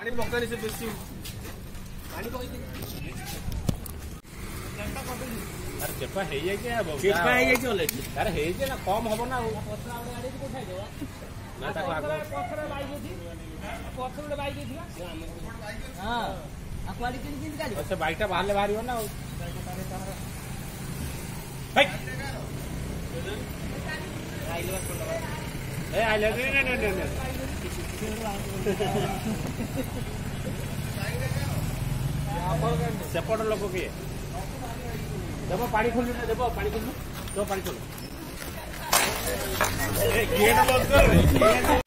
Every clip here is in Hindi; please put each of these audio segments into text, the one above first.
पानी पकाने से बेची पानी अरे चेपा है ये क्या है चेपा है ये क्यों लेती अरे है ये ना कम हबो ना पथरा वाले गाड़ी को उठाई देवा ना ता को पथरा बाई गई थी पथरा बाई गई थी हां अक्वाली किन किन का अच्छा बाइक बाहर ले बाहर हो ना भाई I love A I love नहीं नहीं नहीं ସେପଟ ଲୋକ କିଏ ଦେବ ପାଣି ଖୋଲୁ ଦେବ ପାଣି ଖୋଲୁ ଦେବ ପାଣି ଖୋଲୁ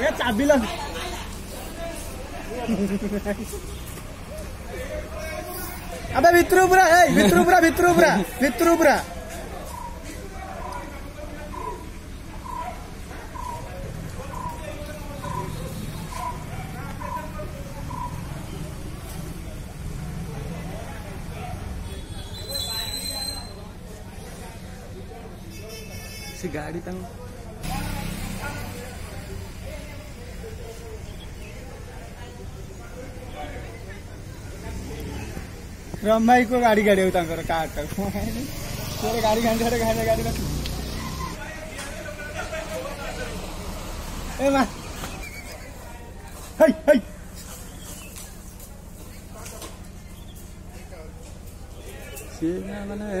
Lihat cabai lah. Apa vitru bra? Hey, vitru bra, vitru bra, vitru bra. si gadi tang Ramai को गाड़ी गाड़ी कार का गाड़ी घंटे रे गाड़ी रख ए हाय हाय से माने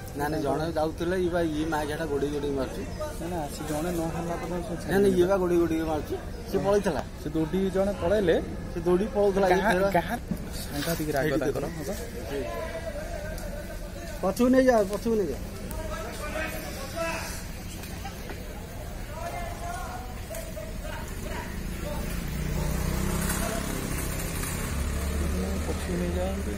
ନାଇଁ ଜଣେ ଯାଉଥିଲେ ଇଏ ବା ଇଏ ମାଗିଆଟା ଗୋଡ଼େଇ ଗୋଡ଼େଇ ମାରୁଛି ନା ସେ ଜଣେ ନ ହେଲା ଇଏ ବା ଗୋଡ଼େଇ ଗୋଡ଼େଇ ମାରୁଛି ସେ ପଳେଇଥିଲା ସେ ଦୌଡ଼ି ଜଣେ ପଳେଇଲେ ସେ ଦୌଡ଼ି ପଳଉଥିଲା ପଛକୁ ନେଇଯା ପଛକୁ ନେଇଯା ପଛକୁ ନେଇଯାଆନ୍ତି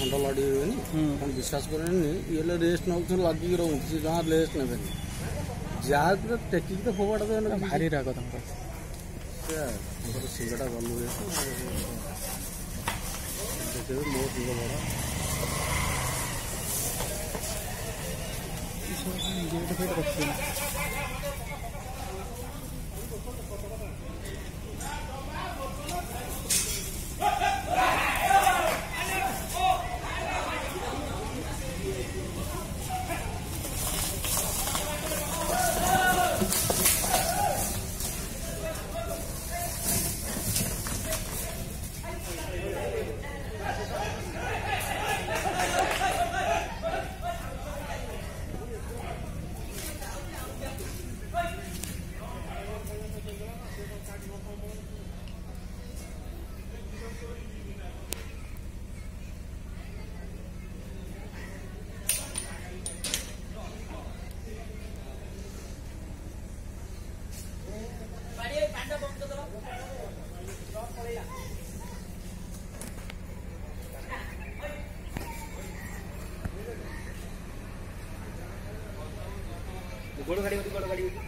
వంటలు అడిగి కానీ డిస్కస్ కరెండి వీళ్ళు రేషన్ అవుతుంది లగ్గి ఉంటుంది దాని రేషన్ ఇవ్వండి జాగ్రత్త టెక్కితో పోబడదు భారీ రాకదా సింగడ వాళ్ళు మోర్ సింగ కూడా ఇంకేట गोड़ो गाड़ी होती गोड़ो गाड़ी होती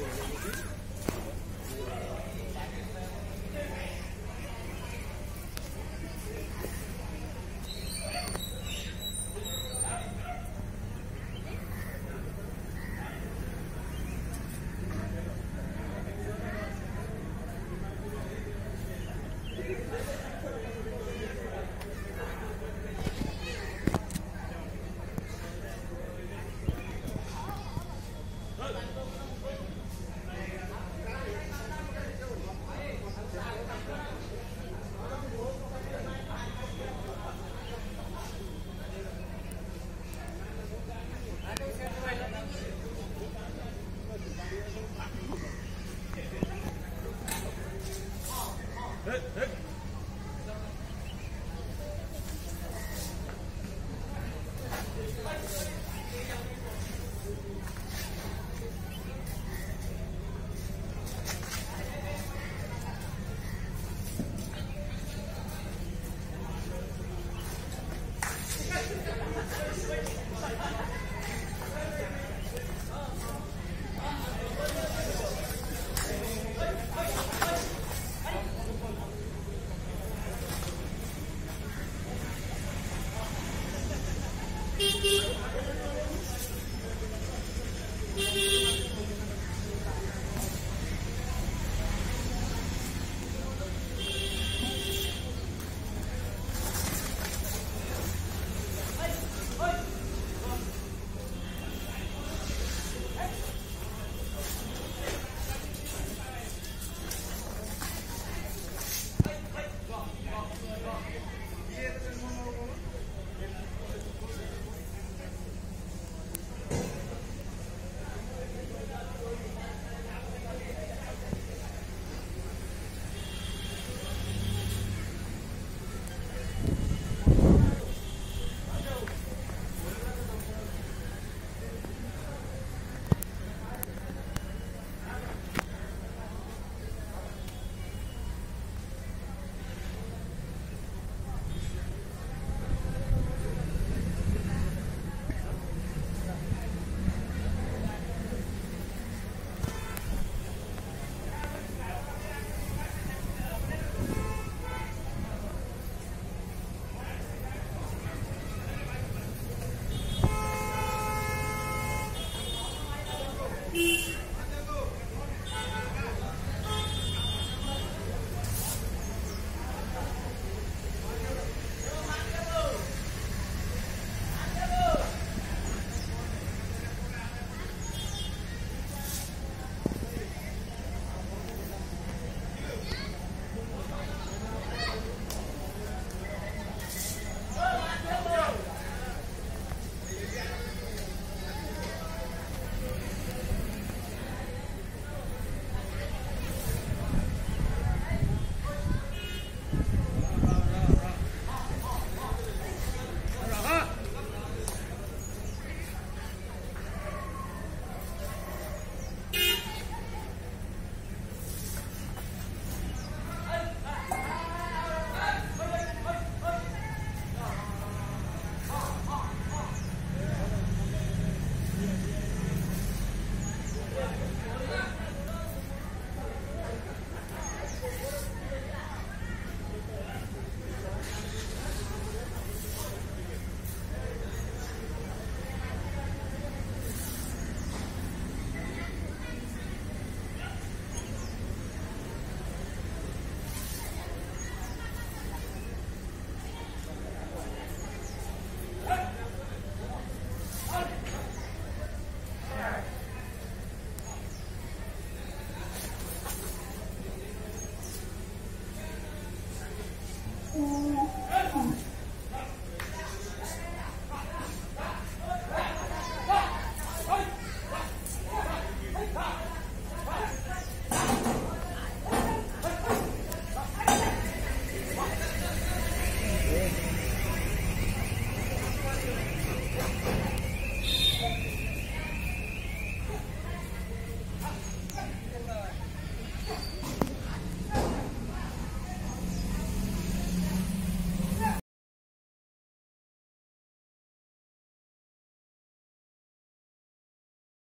hit, hit.